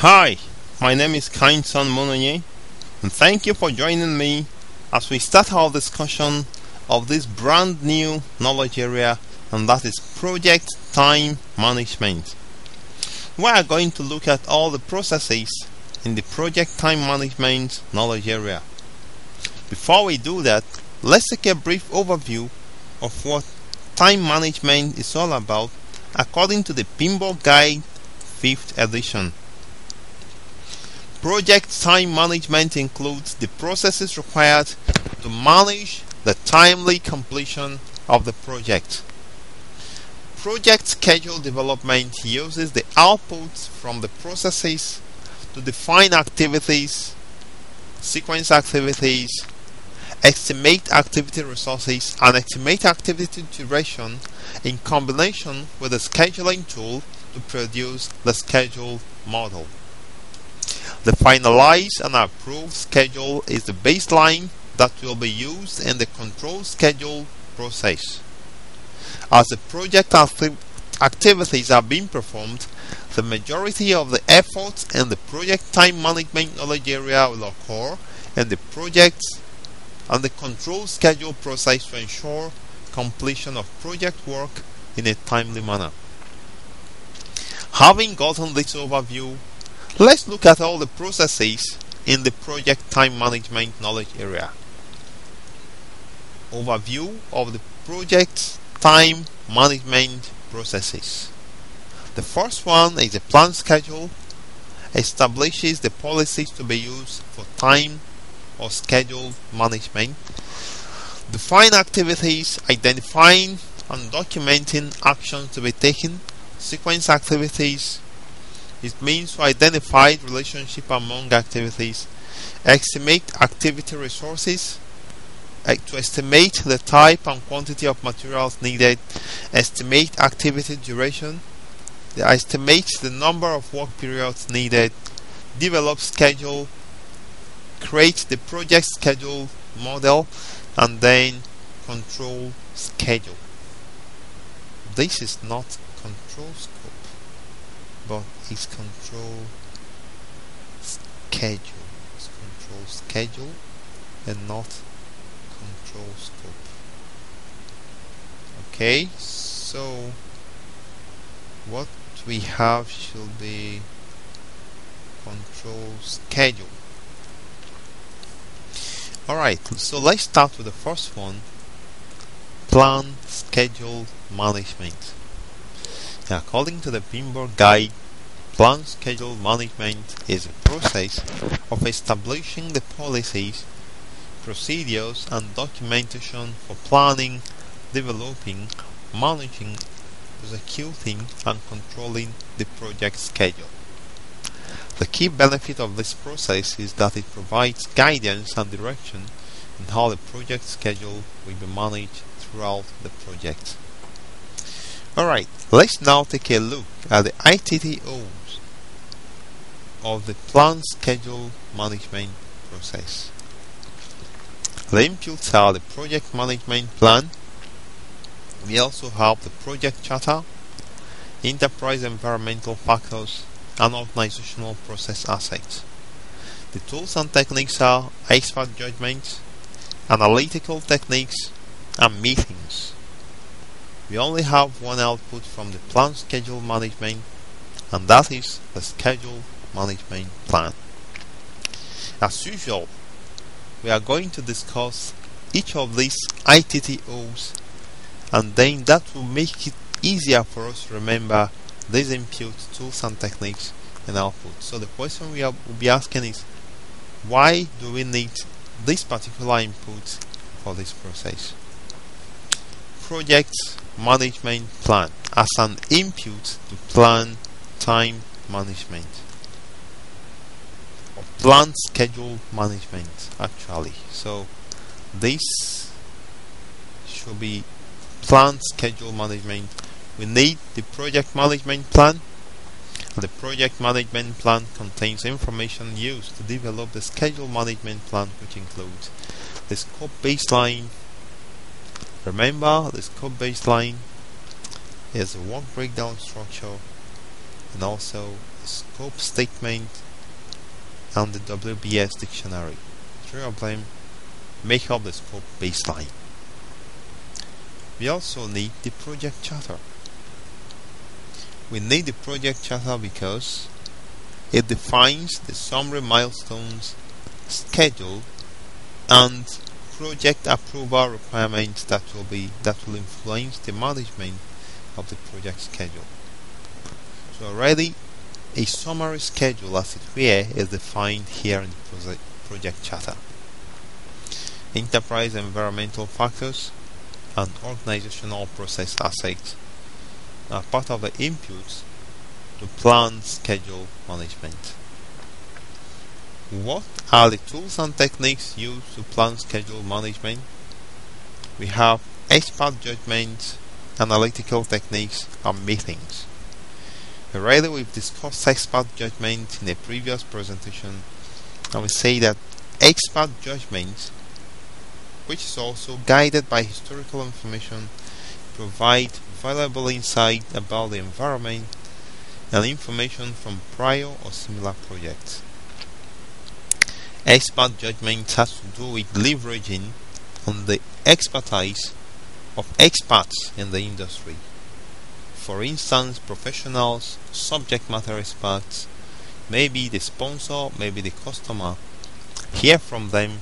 Hi, my name is Kindson Munonye, and thank you for joining me as we start our discussion of this brand new knowledge area, and that is project time management. We are going to look at all the processes in the project time management knowledge area. Before we do that, let's take a brief overview of what time management is all about according to the PMBOK Guide 5th edition. Project time management includes the processes required to manage the timely completion of the project. Project schedule development uses the outputs from the processes to define activities, sequence activities, estimate activity resources, and estimate activity duration in combination with a scheduling tool to produce the schedule model. The finalized and approved schedule is the baseline that will be used in the control schedule process. As the project acti activities are being performed, the majority of the efforts in the project time management knowledge area will occur in the project and the control schedule process to ensure completion of project work in a timely manner. Having gotten this overview, let's look at all the processes in the project time management knowledge area. Overview of the project time management processes. The first one is a plan schedule, establishes the policies to be used for time or schedule management. Define activities, identifying and documenting actions to be taken. Sequence activities. It means to identify relationship among activities. Estimate activity resources. Eh, to estimate the type and quantity of materials needed. Estimate activity duration. Estimate the number of work periods needed. Develop schedule create the project schedule model and then control schedule this is not control scope but it's control schedule it's control schedule and not control scope. Okay so what we have should be control schedule. Alright, so let's start with the first one. Plan Schedule Management. According to the PMBOK Guide, Plan Schedule Management is a process of establishing the policies, procedures, and documentation for planning, developing, managing, executing, and controlling the project schedule. The key benefit of this process is that it provides guidance and direction on how the project schedule will be managed throughout the project. Alright, let's now take a look at the ITTOs of the plan schedule management process. The inputs are the project management plan. We also have the project charter, enterprise environmental factors, and organizational process assets. The tools and techniques are expert judgment, analytical techniques, and meetings. We only have one output from the plan schedule management, and that is the schedule management plan. As usual, we are going to discuss each of these ITTOs, and then that will make it easier for us to remember these input tools and techniques and output. So the question we will be asking is why do we need this particular input for this process? Project management plan as an input to plan time management or plan schedule management actually. So this should be plan schedule management we need the project management plan. The project management plan contains information used to develop the schedule management plan which includes the scope baseline. Remember the scope baseline is a work breakdown structure and also the scope statement and the WBS dictionary. Three of them make up the scope baseline. We also need the project charter. We need the project charter because it defines the summary milestones, schedule, and project approval requirements that will be that will influence the management of the project schedule. So already a summary schedule as it were is defined here in the project charter. Enterprise environmental factors and organizational process assets are part of the inputs to plan schedule management. What are the tools and techniques used to plan schedule management? We have expert judgments, analytical techniques, and meetings. Already we've discussed expert judgment in a previous presentation and we say that expert judgment which is also guided by historical information provide valuable insight about the environment and information from prior or similar projects. Expert judgment has to do with leveraging on the expertise of experts in the industry. For instance, professionals, subject matter experts, maybe the sponsor, maybe the customer. Hear from them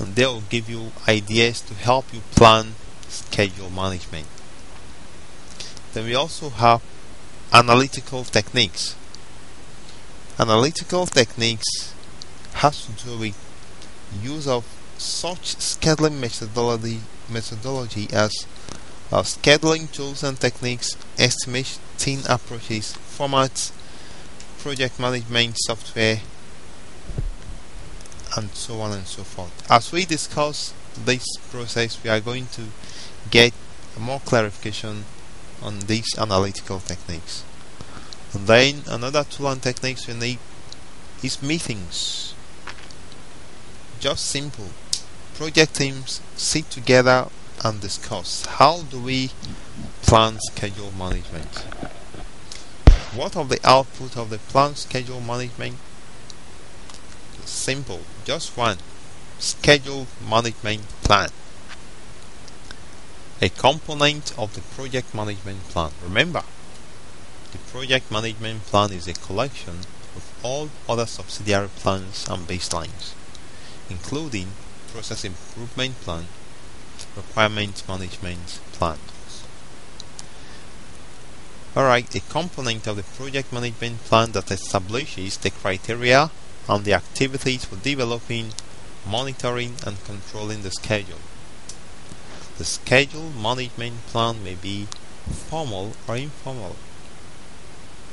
and they'll give you ideas to help you plan schedule management. Then we also have analytical techniques. Analytical techniques has to do with use of such scheduling methodology methodology as uh, scheduling tools and techniques, estimating approaches, formats, project management software, and so on and so forth. As we discuss this process, we are going to get more clarification on these analytical techniques. And then another tool and techniques we need is meetings just simple. Project teams sit together and discuss how do we plan schedule management. What of the output of the plan schedule management? Simple, just one schedule management plan. A component of the project management plan. Remember, the project management plan is a collection of all other subsidiary plans and baselines including process improvement plan, requirement management plan. Alright, a component of the project management plan that establishes the criteria and the activities for developing, monitoring and controlling the schedule. The schedule management plan may be formal or informal,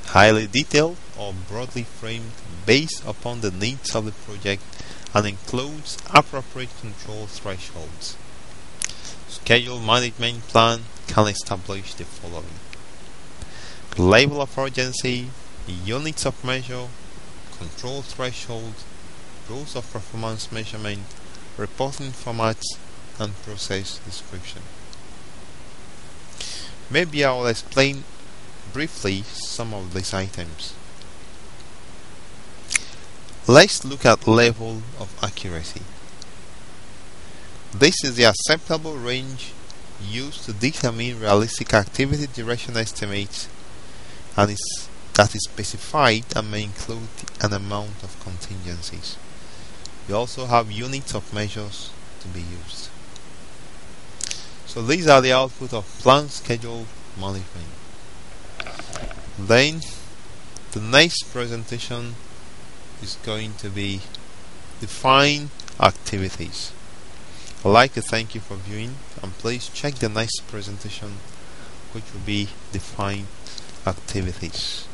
highly detailed or broadly framed based upon the needs of the project and includes appropriate control thresholds. Schedule management plan can establish the following level of urgency, units of measure, control threshold, rules of performance measurement, reporting formats, and process description. Maybe I will explain briefly some of these items. Let's look at level of accuracy. This is the acceptable range used to determine realistic activity duration estimates and is that is specified and may include an amount of contingencies. We also have units of measures to be used. So these are the output of plan schedule management. Then the next presentation is going to be define activities. I'd like to thank you for viewing and please check the next presentation which will be define activities.